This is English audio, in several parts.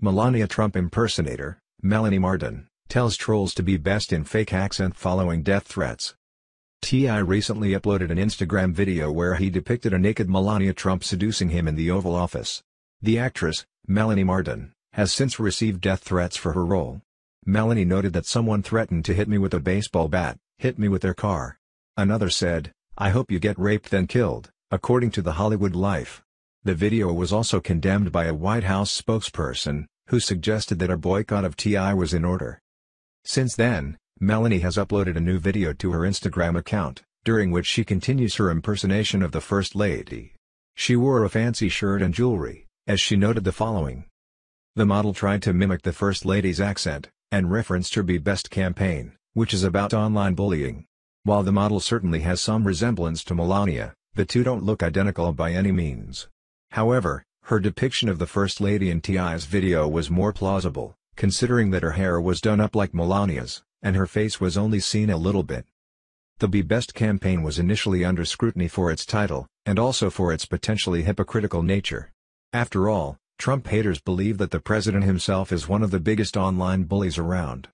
Melania Trump impersonator, Melanie Marden, tells trolls to be best in fake accent following death threats. T.I. recently uploaded an Instagram video where he depicted a naked Melania Trump seducing him in the Oval Office. The actress, Melanie Marden, has since received death threats for her role. Melanie noted that someone threatened to hit me with a baseball bat, hit me with their car. Another said, I hope you get raped then killed, according to The Hollywood Life. The video was also condemned by a White House spokesperson, who suggested that a boycott of T.I. was in order. Since then, Melanie has uploaded a new video to her Instagram account, during which she continues her impersonation of the First Lady. She wore a fancy shirt and jewelry, as she noted the following. The model tried to mimic the First Lady's accent, and referenced her Be Best campaign, which is about online bullying. While the model certainly has some resemblance to Melania, the two don't look identical by any means. However, her depiction of the First Lady in T.I.'s video was more plausible, considering that her hair was done up like Melania's, and her face was only seen a little bit. The Be Best campaign was initially under scrutiny for its title, and also for its potentially hypocritical nature. After all, Trump haters believe that the president himself is one of the biggest online bullies around.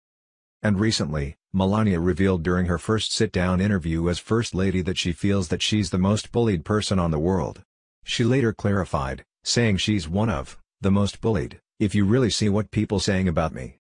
And recently, Melania revealed during her first sit-down interview as First Lady that she feels that she's the most bullied person on the world. She later clarified, saying she's one of, the most bullied, if you really see what people saying about me.